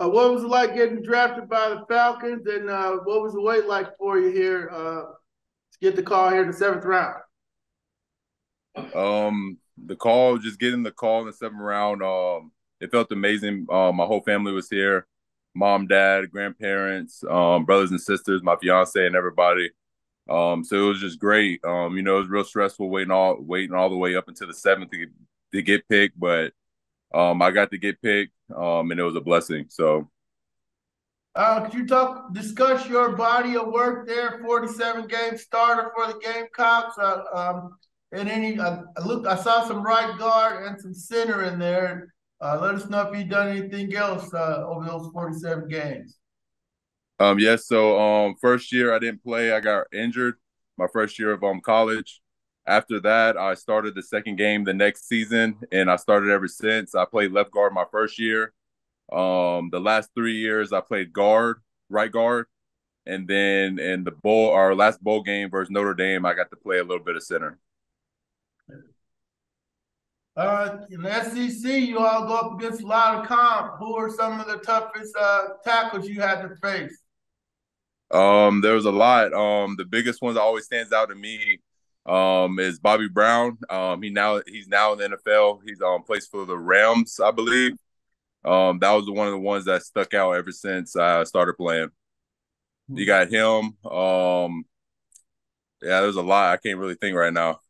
Uh, what was it like getting drafted by the Falcons, and uh, what was the wait like for you here uh, to get the call here in the seventh round? Um, the call, just getting the call in the seventh round, um, it felt amazing. Um, my whole family was here, mom, dad, grandparents, um, brothers and sisters, my fiance, and everybody. Um, so it was just great. Um, you know, it was real stressful waiting all waiting all the way up until the seventh to get, to get picked, but um, I got to get picked, um, and it was a blessing. So, uh, could you talk discuss your body of work there? Forty-seven game starter for the Gamecocks. Uh, um, and any, uh, look, I saw some right guard and some center in there. Uh, let us know if you've done anything else uh, over those forty-seven games. Um, yes. So, um, first year I didn't play. I got injured my first year of um college. After that, I started the second game the next season, and I started ever since. I played left guard my first year. Um, the last three years, I played guard, right guard, and then in the bowl, our last bowl game versus Notre Dame, I got to play a little bit of center. Uh, in the SEC, you all go up against a lot of comp. Who are some of the toughest uh, tackles you had to face? Um, there was a lot. Um, the biggest one that always stands out to me um, is Bobby Brown. Um, he now he's now in the NFL. He's um plays for the Rams, I believe. Um, that was one of the ones that stuck out ever since I started playing. You got him. Um, yeah, there's a lot. I can't really think right now.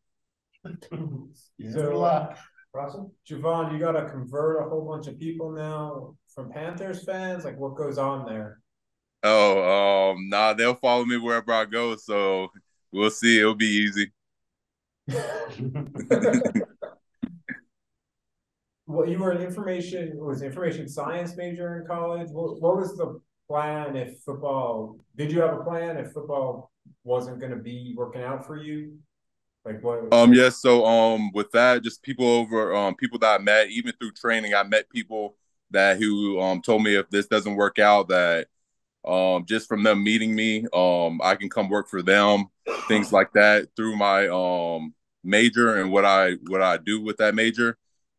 so, a lot. Russell, Jovaughn, you got to convert a whole bunch of people now from Panthers fans. Like, what goes on there? Oh, um, nah, they'll follow me wherever I go. So we'll see. It'll be easy. well, you were an information was information science major in college. What, what was the plan if football? Did you have a plan if football wasn't going to be working out for you? Like what? Um. Yes. Yeah, so um, with that, just people over um people that I met, even through training, I met people that who um told me if this doesn't work out that um just from them meeting me um i can come work for them things like that through my um major and what I what I do with that major.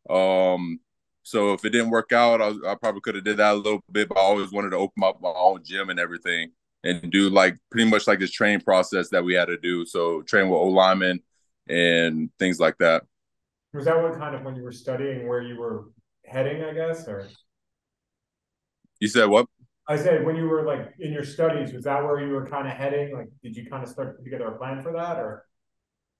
Um, so if it didn't work out, I, I probably could have did that a little bit. But I always wanted to open up my own gym and everything, and do like pretty much like this training process that we had to do. So train with O linemen and things like that. Was that what kind of when you were studying where you were heading? I guess or you said what? I said when you were like in your studies, was that where you were kind of heading? Like, did you kind of start to put together a plan for that, or?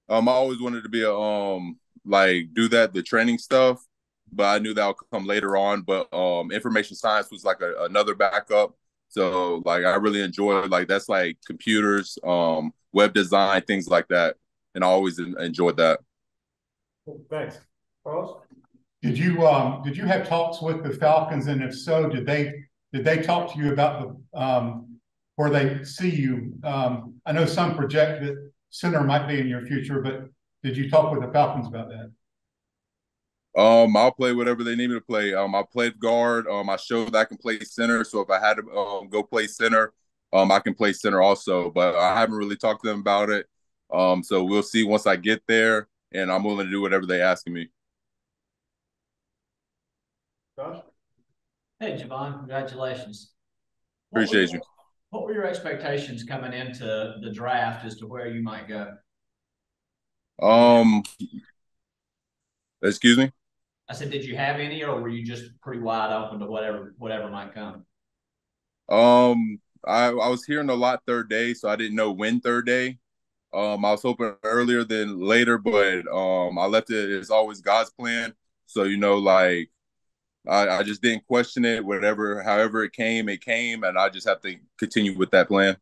Um, I always wanted to be a um like do that the training stuff, but I knew that would come later on. But um, information science was like a, another backup. So like I really enjoyed like that's like computers, um, web design, things like that, and I always enjoyed that. Thanks, Carlos. Did you um did you have talks with the Falcons, and if so, did they did they talk to you about the um where they see you? Um, I know some project that center might be in your future, but did you talk with the Falcons about that? Um, I'll play whatever they need me to play. Um, I played guard. Um, I showed that I can play center. So if I had to um, go play center, um, I can play center also. But I haven't really talked to them about it. Um, so we'll see once I get there, and I'm willing to do whatever they ask me. Josh. Hey, Jovaughn, congratulations. Appreciate you what were your expectations coming into the draft as to where you might go? Um, excuse me. I said, did you have any, or were you just pretty wide open to whatever whatever might come? Um, I I was hearing a lot third day, so I didn't know when third day. Um, I was hoping earlier than later, but um, I left it. It's always God's plan. So you know, like I, I just didn't question it. Whatever, however it came, it came, and I just have to continue with that plan.